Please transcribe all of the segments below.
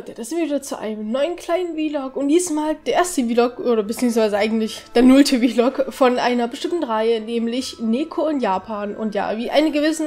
Leute, das sind wir wieder zu einem neuen kleinen Vlog und diesmal der erste Vlog oder beziehungsweise eigentlich der nullte Vlog von einer bestimmten Reihe, nämlich Neko in Japan. Und ja, wie einige wissen,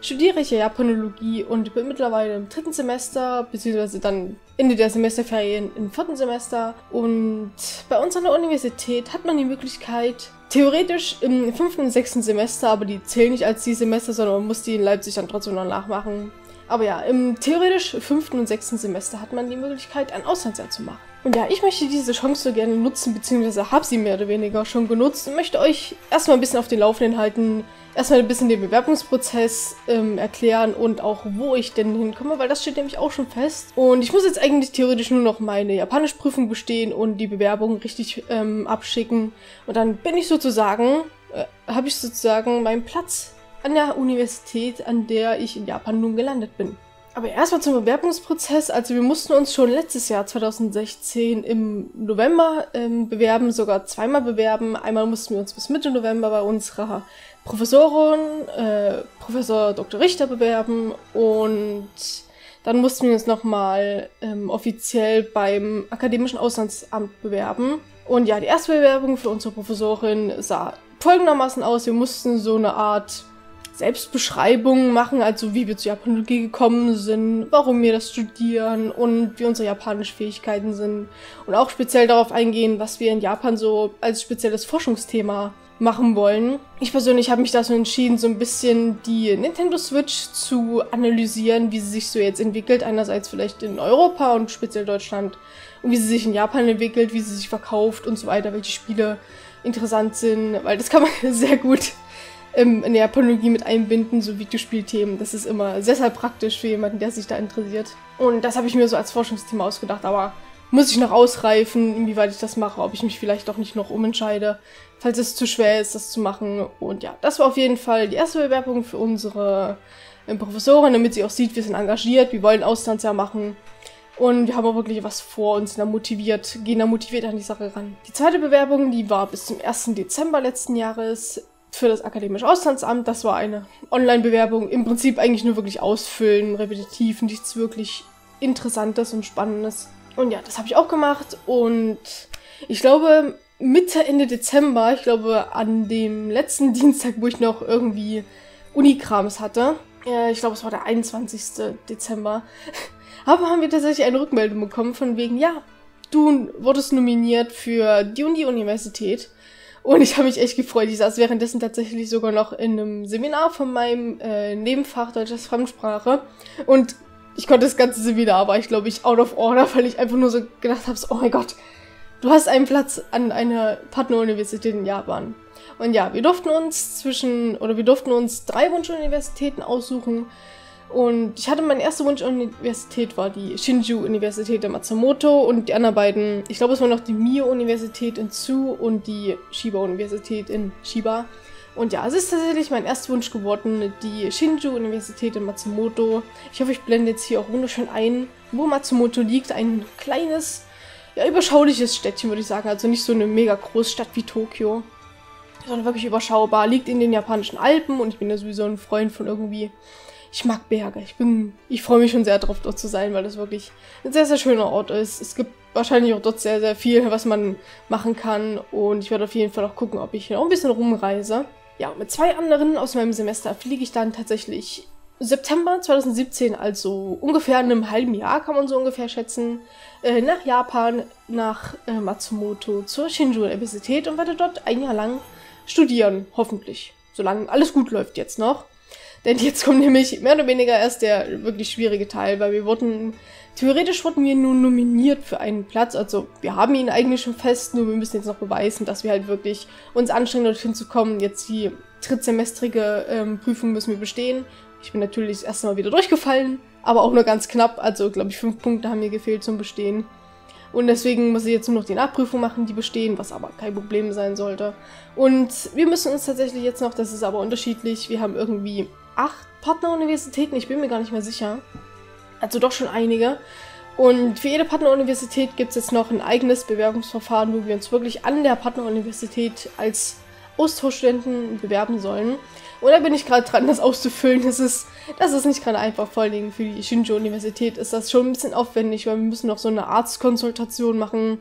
studiere ich ja Japanologie und bin mittlerweile im dritten Semester, beziehungsweise dann Ende der Semesterferien im vierten Semester. Und bei uns an der Universität hat man die Möglichkeit, theoretisch im fünften und sechsten Semester, aber die zählen nicht als die Semester, sondern man muss die in Leipzig dann trotzdem noch nachmachen, aber ja, im theoretisch fünften und sechsten Semester hat man die Möglichkeit, ein Auslandsjahr zu machen. Und ja, ich möchte diese Chance so gerne nutzen, beziehungsweise habe sie mehr oder weniger schon genutzt und möchte euch erstmal ein bisschen auf den Laufenden halten, erstmal ein bisschen den Bewerbungsprozess ähm, erklären und auch, wo ich denn hinkomme, weil das steht nämlich auch schon fest. Und ich muss jetzt eigentlich theoretisch nur noch meine Japanischprüfung bestehen und die Bewerbung richtig ähm, abschicken. Und dann bin ich sozusagen, äh, habe ich sozusagen meinen Platz an der Universität, an der ich in Japan nun gelandet bin. Aber erstmal zum Bewerbungsprozess. Also wir mussten uns schon letztes Jahr 2016 im November ähm, bewerben, sogar zweimal bewerben. Einmal mussten wir uns bis Mitte November bei unserer Professorin, äh, Professor Dr. Richter bewerben und dann mussten wir uns nochmal ähm, offiziell beim Akademischen Auslandsamt bewerben. Und ja, die erste Bewerbung für unsere Professorin sah folgendermaßen aus. Wir mussten so eine Art Selbstbeschreibungen machen, also wie wir zur Japanologie gekommen sind, warum wir das studieren und wie unsere japanischen Fähigkeiten sind. Und auch speziell darauf eingehen, was wir in Japan so als spezielles Forschungsthema machen wollen. Ich persönlich habe mich dazu entschieden, so ein bisschen die Nintendo Switch zu analysieren, wie sie sich so jetzt entwickelt. Einerseits vielleicht in Europa und speziell Deutschland und wie sie sich in Japan entwickelt, wie sie sich verkauft und so weiter, welche Spiele interessant sind, weil das kann man sehr gut ähm, in der Japanologie mit einbinden, so Videospielthemen. Das ist immer sehr, sehr praktisch für jemanden, der sich da interessiert. Und das habe ich mir so als Forschungsthema ausgedacht, aber muss ich noch ausreifen, inwieweit ich das mache, ob ich mich vielleicht doch nicht noch umentscheide, falls es zu schwer ist, das zu machen. Und ja, das war auf jeden Fall die erste Bewerbung für unsere äh, Professorin, damit sie auch sieht, wir sind engagiert, wir wollen Auslandsjahr machen. Und wir haben auch wirklich was vor uns, da motiviert, gehen da motiviert an die Sache ran. Die zweite Bewerbung, die war bis zum 1. Dezember letzten Jahres für das Akademische Auslandsamt. Das war eine Online-Bewerbung. Im Prinzip eigentlich nur wirklich ausfüllen, repetitiv, nichts wirklich Interessantes und Spannendes. Und ja, das habe ich auch gemacht. Und ich glaube, Mitte, Ende Dezember, ich glaube an dem letzten Dienstag, wo ich noch irgendwie Unikrams hatte, äh, ich glaube, es war der 21. Dezember, aber haben wir tatsächlich eine Rückmeldung bekommen von wegen, ja, du wurdest nominiert für die und die Universität. Und ich habe mich echt gefreut. Ich saß währenddessen tatsächlich sogar noch in einem Seminar von meinem äh, Nebenfach Deutsches Fremdsprache. Und ich konnte das ganze Seminar, war ich glaube ich out of order, weil ich einfach nur so gedacht habe, so, oh mein Gott, du hast einen Platz an einer Partneruniversität in Japan. Und ja, wir durften uns zwischen, oder wir durften uns drei Wunschuniversitäten aussuchen. Und ich hatte meine erste Wunschuniversität war die Shinju-Universität in Matsumoto und die anderen beiden, ich glaube es war noch die Mio-Universität in Tsu und die Shiba-Universität in Shiba. Und ja, es ist tatsächlich mein erster Wunsch geworden, die Shinju-Universität in Matsumoto. Ich hoffe, ich blende jetzt hier auch wunderschön ein, wo Matsumoto liegt. Ein kleines, ja, überschauliches Städtchen, würde ich sagen. Also nicht so eine mega Großstadt wie Tokio, sondern wirklich überschaubar. Liegt in den japanischen Alpen und ich bin ja sowieso ein Freund von irgendwie ich mag Berge. Ich bin, ich freue mich schon sehr darauf, dort zu sein, weil das wirklich ein sehr, sehr schöner Ort ist. Es gibt wahrscheinlich auch dort sehr, sehr viel, was man machen kann. Und ich werde auf jeden Fall auch gucken, ob ich noch ein bisschen rumreise. Ja, mit zwei anderen aus meinem Semester fliege ich dann tatsächlich September 2017, also ungefähr in einem halben Jahr, kann man so ungefähr schätzen, äh, nach Japan, nach äh, Matsumoto zur Shinju-Universität und werde dort ein Jahr lang studieren, hoffentlich. Solange alles gut läuft jetzt noch. Denn jetzt kommt nämlich mehr oder weniger erst der wirklich schwierige Teil, weil wir wurden, theoretisch wurden wir nur nominiert für einen Platz. Also wir haben ihn eigentlich schon fest, nur wir müssen jetzt noch beweisen, dass wir halt wirklich uns anstrengen, dorthin zu kommen. Jetzt die drittsemestrige ähm, Prüfung müssen wir bestehen. Ich bin natürlich das erste Mal wieder durchgefallen, aber auch nur ganz knapp. Also glaube ich, fünf Punkte haben mir gefehlt zum Bestehen. Und deswegen muss ich jetzt nur noch die Nachprüfung machen, die bestehen, was aber kein Problem sein sollte. Und wir müssen uns tatsächlich jetzt noch, das ist aber unterschiedlich, wir haben irgendwie acht Partneruniversitäten, ich bin mir gar nicht mehr sicher. Also doch schon einige. Und für jede Partneruniversität gibt es jetzt noch ein eigenes Bewerbungsverfahren, wo wir uns wirklich an der Partneruniversität als Austauschstudenten bewerben sollen. Und da bin ich gerade dran, das auszufüllen. Das ist, das ist nicht gerade einfach. Vor Dingen für die Shinjo-Universität ist das schon ein bisschen aufwendig, weil wir müssen noch so eine Arztkonsultation machen,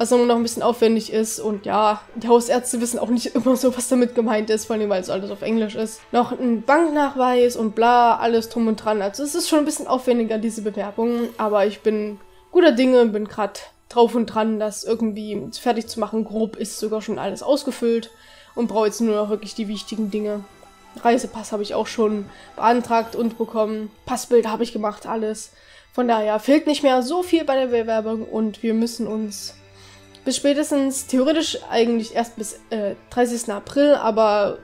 was noch ein bisschen aufwendig ist. Und ja, die Hausärzte wissen auch nicht immer so, was damit gemeint ist, vor allem weil es alles auf Englisch ist. Noch ein Banknachweis und bla, alles drum und dran. Also es ist schon ein bisschen aufwendiger, diese Bewerbung. Aber ich bin guter Dinge und bin gerade drauf und dran, das irgendwie fertig zu machen. Grob ist sogar schon alles ausgefüllt und brauche jetzt nur noch wirklich die wichtigen Dinge. Reisepass habe ich auch schon beantragt und bekommen. Passbild habe ich gemacht, alles. Von daher fehlt nicht mehr so viel bei der Bewerbung und wir müssen uns bis spätestens theoretisch eigentlich erst bis äh, 30. April, aber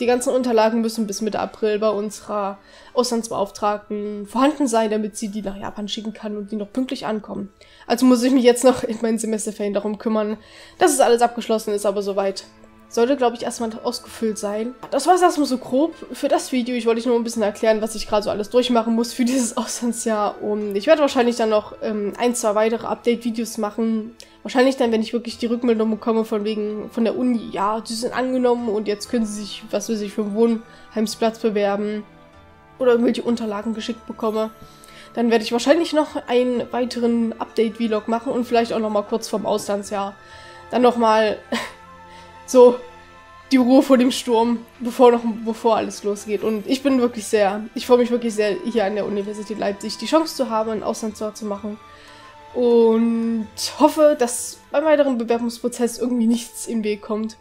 die ganzen Unterlagen müssen bis Mitte April bei unserer Auslandsbeauftragten vorhanden sein, damit sie die nach Japan schicken kann und die noch pünktlich ankommen. Also muss ich mich jetzt noch in meinen Semesterferien darum kümmern, dass es alles abgeschlossen ist, aber soweit sollte, glaube ich, erstmal ausgefüllt sein. Das war es erstmal so grob für das Video. Ich wollte euch nur ein bisschen erklären, was ich gerade so alles durchmachen muss für dieses Auslandsjahr. Und ich werde wahrscheinlich dann noch ähm, ein, zwei weitere Update-Videos machen. Wahrscheinlich dann, wenn ich wirklich die Rückmeldung bekomme von wegen von der Uni, ja, sie sind angenommen und jetzt können sie sich, was weiß ich, für einen Wohnheimsplatz bewerben oder irgendwelche Unterlagen geschickt bekomme. Dann werde ich wahrscheinlich noch einen weiteren Update-Vlog machen und vielleicht auch noch mal kurz vorm Auslandsjahr dann noch mal so die Ruhe vor dem Sturm, bevor noch bevor alles losgeht. Und ich bin wirklich sehr, ich freue mich wirklich sehr, hier an der Universität Leipzig die Chance zu haben, ein Auslandsjahr zu machen. Und hoffe, dass beim weiteren Bewerbungsprozess irgendwie nichts im Weg kommt.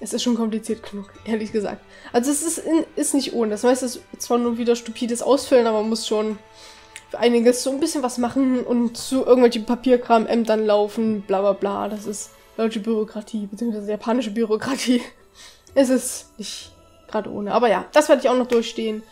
Es ist schon kompliziert genug, ehrlich gesagt. Also es ist, ist nicht ohne. Das heißt, es ist zwar nur wieder stupides Ausfüllen, aber man muss schon für einiges so ein bisschen was machen und zu irgendwelchen Papierkram-Ämtern laufen, bla bla bla. Das ist deutsche Bürokratie, beziehungsweise japanische Bürokratie. Es ist nicht gerade ohne. Aber ja, das werde ich auch noch durchstehen.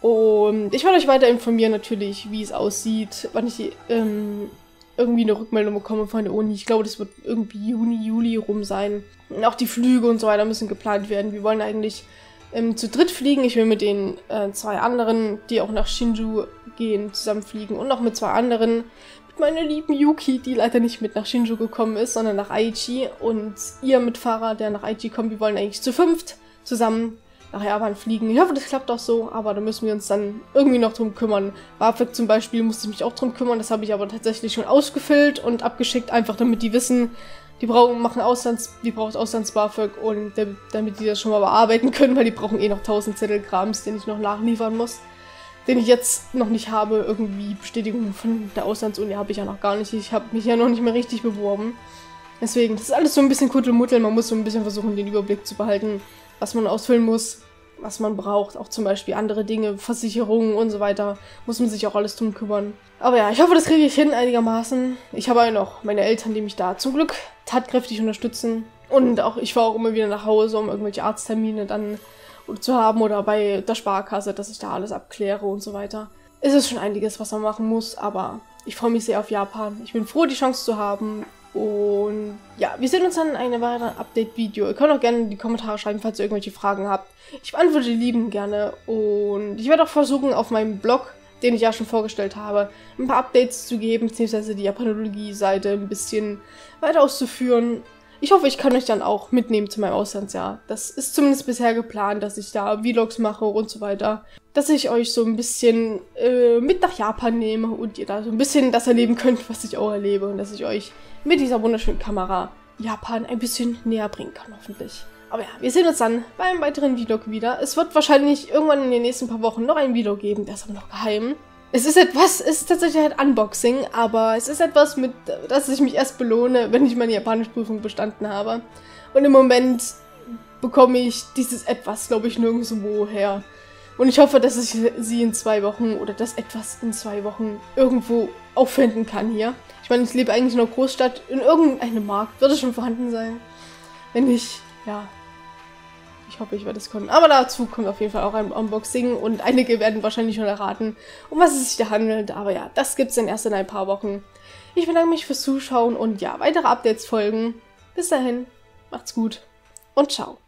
Und ich werde euch weiter informieren natürlich, wie es aussieht, wann ich ähm, irgendwie eine Rückmeldung bekomme von der Uni. Ich glaube, das wird irgendwie Juni, Juli rum sein. Und auch die Flüge und so weiter müssen geplant werden. Wir wollen eigentlich ähm, zu dritt fliegen. Ich will mit den äh, zwei anderen, die auch nach Shinju gehen, zusammenfliegen. Und noch mit zwei anderen meine lieben Yuki, die leider nicht mit nach Shinju gekommen ist, sondern nach Aichi. Und ihr Mitfahrer, der nach Aichi kommt, wir wollen eigentlich zu fünft zusammen nach Japan fliegen. Ich hoffe, das klappt auch so, aber da müssen wir uns dann irgendwie noch drum kümmern. BAföG zum Beispiel musste ich mich auch drum kümmern, das habe ich aber tatsächlich schon ausgefüllt und abgeschickt, einfach damit die wissen, die brauchen, machen Auslands, die braucht Auslands-BAföG und damit die das schon mal bearbeiten können, weil die brauchen eh noch 1000 Zettel Grams, den ich noch nachliefern muss den ich jetzt noch nicht habe. Irgendwie Bestätigung von der Auslandsuni habe ich ja noch gar nicht. Ich habe mich ja noch nicht mehr richtig beworben. Deswegen, das ist alles so ein bisschen Kuddelmuddel. Man muss so ein bisschen versuchen, den Überblick zu behalten, was man ausfüllen muss, was man braucht. Auch zum Beispiel andere Dinge, Versicherungen und so weiter. Muss man sich auch alles drum kümmern. Aber ja, ich hoffe, das kriege ich hin einigermaßen. Ich habe ja noch meine Eltern, die mich da zum Glück tatkräftig unterstützen. Und auch ich fahre auch immer wieder nach Hause, um irgendwelche Arzttermine dann zu haben oder bei der Sparkasse, dass ich da alles abkläre und so weiter. Es ist schon einiges, was man machen muss, aber ich freue mich sehr auf Japan. Ich bin froh, die Chance zu haben. Und ja, wir sehen uns dann in einem weiteren Update-Video. Ihr könnt auch gerne in die Kommentare schreiben, falls ihr irgendwelche Fragen habt. Ich beantworte die lieben gerne. Und ich werde auch versuchen, auf meinem Blog, den ich ja schon vorgestellt habe, ein paar Updates zu geben, beziehungsweise die Japanologie-Seite ein bisschen weiter auszuführen. Ich hoffe, ich kann euch dann auch mitnehmen zu meinem Auslandsjahr. Das ist zumindest bisher geplant, dass ich da Vlogs mache und so weiter. Dass ich euch so ein bisschen äh, mit nach Japan nehme und ihr da so ein bisschen das erleben könnt, was ich auch erlebe. Und dass ich euch mit dieser wunderschönen Kamera Japan ein bisschen näher bringen kann, hoffentlich. Aber ja, wir sehen uns dann beim weiteren Vlog wieder. Es wird wahrscheinlich irgendwann in den nächsten paar Wochen noch ein Vlog geben, der ist aber noch geheim. Es ist etwas, es ist tatsächlich halt Unboxing, aber es ist etwas, mit das ich mich erst belohne, wenn ich meine Japanischprüfung bestanden habe. Und im Moment bekomme ich dieses etwas, glaube ich, nirgendwo her. Und ich hoffe, dass ich sie in zwei Wochen oder das etwas in zwei Wochen irgendwo auffinden kann hier. Ich meine, ich lebe eigentlich in einer Großstadt. In irgendeinem Markt wird es schon vorhanden sein. Wenn ich, ja, ich hoffe, ich werde es können. Aber dazu kommt auf jeden Fall auch ein Unboxing und einige werden wahrscheinlich schon erraten, um was es sich da handelt. Aber ja, das gibt es dann erst in ein paar Wochen. Ich bedanke mich fürs Zuschauen und ja, weitere Updates folgen. Bis dahin, macht's gut und ciao.